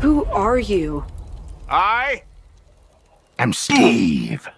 Who are you? I am Steve.